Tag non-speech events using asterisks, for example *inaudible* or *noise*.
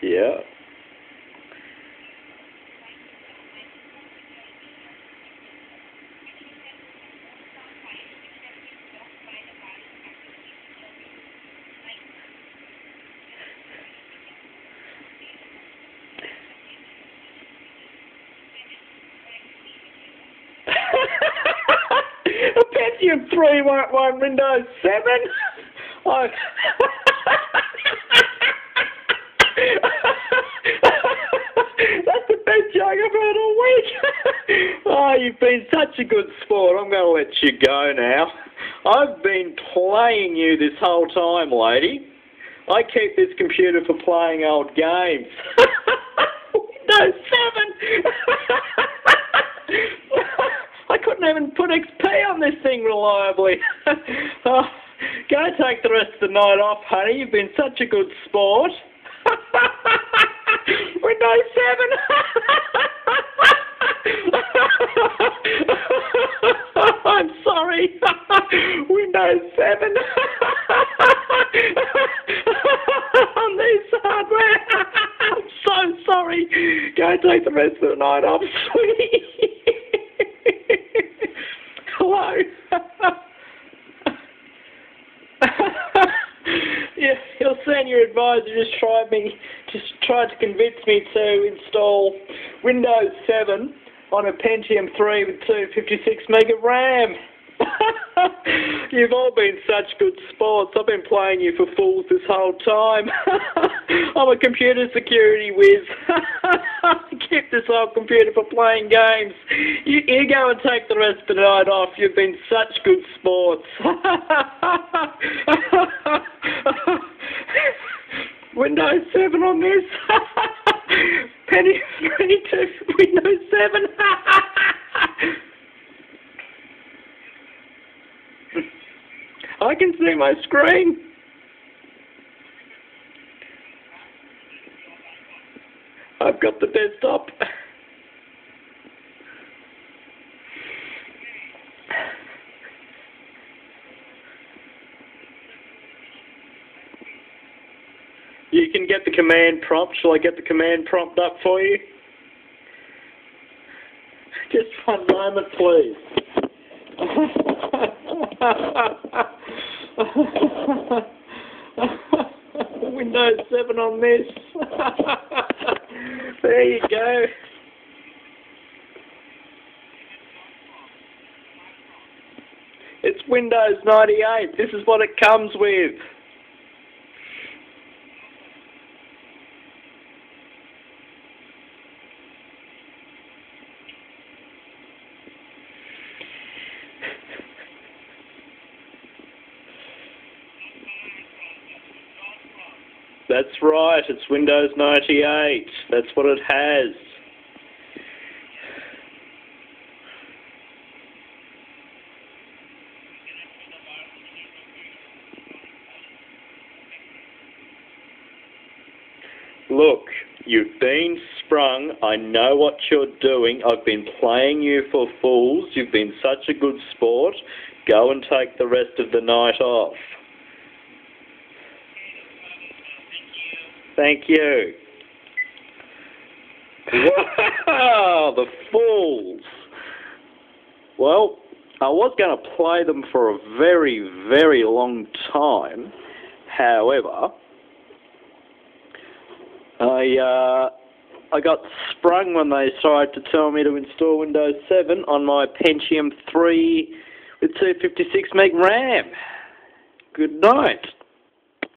Yeah. *laughs* a Pentium 3 won't Windows 7? *laughs* I... That's the best joke I've heard all week. Oh, you've been such a good sport. I'm going to let you go now. I've been playing you this whole time, lady. I keep this computer for playing old games. *laughs* Windows 7! *laughs* I couldn't even put XP on this thing reliably. *laughs* oh, go take the rest of the night off, honey. You've been such a good sport. Windows 7. I'm sorry. Windows 7. on this hardware. I'm so sorry. Go take the rest of the night off, sweetie. *laughs* Hello. *laughs* yeah, your advisor just tried me, just tried to convince me to install Windows 7 on a Pentium 3 with 256 mega RAM. *laughs* You've all been such good sports. I've been playing you for fools this whole time. *laughs* I'm a computer security whiz. *laughs* Keep this old computer for playing games. You, you go and take the rest of the night off. You've been such good sports. Windows 7 on this. Penny 32 Windows 7. I can see my screen. I've got the desktop. You can get the command prompt. Shall I get the command prompt up for you? Just one moment, please. *laughs* *laughs* Windows 7 on this. *laughs* there you go. It's Windows 98. This is what it comes with. That's right, it's Windows 98. That's what it has. Look, you've been sprung. I know what you're doing. I've been playing you for fools. You've been such a good sport. Go and take the rest of the night off. Thank you. The fools. Well, I was going to play them for a very, very long time. However, I uh, I got sprung when they tried to tell me to install Windows 7 on my Pentium 3 with 256 meg RAM. Good night.